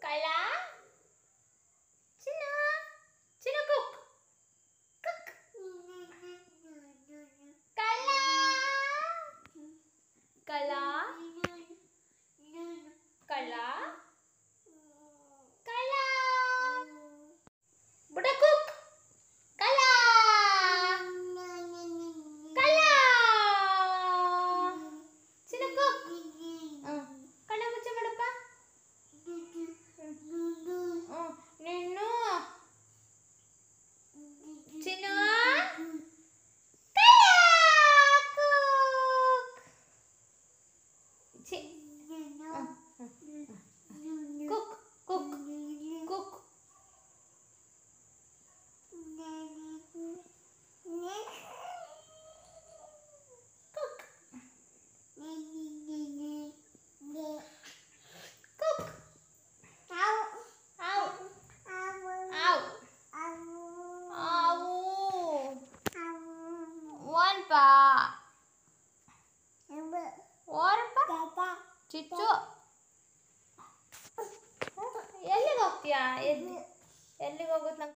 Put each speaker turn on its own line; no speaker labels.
Cala. 嗯。ಚಿಚ್ಚು. ಎಲ್ಲಿಗೆ ಹೋಗ್ತೀಯಾ ಎಲ್ಲಿ ಎಲ್ಲಿಗೆ ಹೋಗುತ್ತೆ ನಂಗೆ?